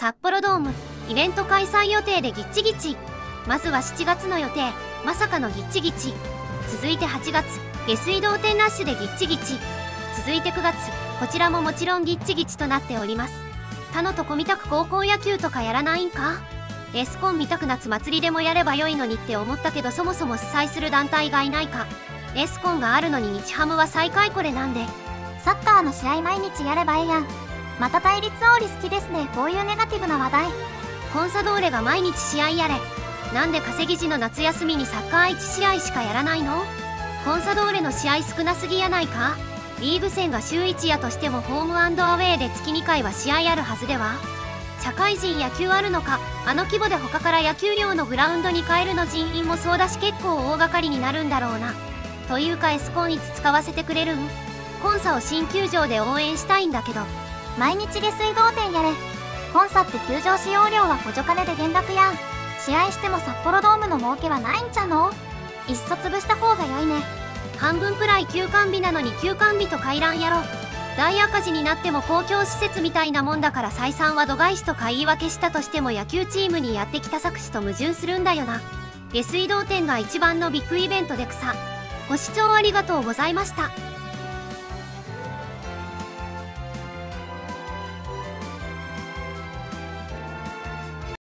札幌ドームイベント開催予定でギッチギチ。まずは7月の予定。まさかのギッチギチ。続いて8月。下水道店ラッシュでギッチギチ。続いて9月。こちらももちろんギッチギチとなっております。他のとこ見たく高校野球とかやらないんか？エスコン見たく夏祭りでもやればよいのにって思ったけどそもそも主催する団体がいないか？エスコンがあるのに日ハムは最下位これなんで。サッカーの試合毎日やればええやん。また対立王り好きですね。こういうネガティブな話題。コンサドーレが毎日試合やれ。なんで稼ぎ時の夏休みにサッカー1試合しかやらないの？コンサドーレの試合少なすぎやないか？リーグ戦が週1やとしてもホームアウェーで月2回は試合あるはずでは？社会人野球あるのか？あの規模で他から野球量のグラウンドに変えるの人員もそうだし結構大掛かりになるんだろうな。というかエスコンいつ使わせてくれるん？コンサを新球場で応援したいんだけど。毎日下水道店やれ。コンサって球場使用料は補助金で減額や。試合しても札幌ドームの儲けはないんちゃの？いっそ潰した方が良いね。半分くらい休館日なのに休館日と回覧やろ。大赤字になっても公共施設みたいなもんだから採算は度外視とか言い訳したとしても野球チームにやってきた作詞と矛盾するんだよな。下水道店が一番のビッグイベントで草。ご視聴ありがとうございました。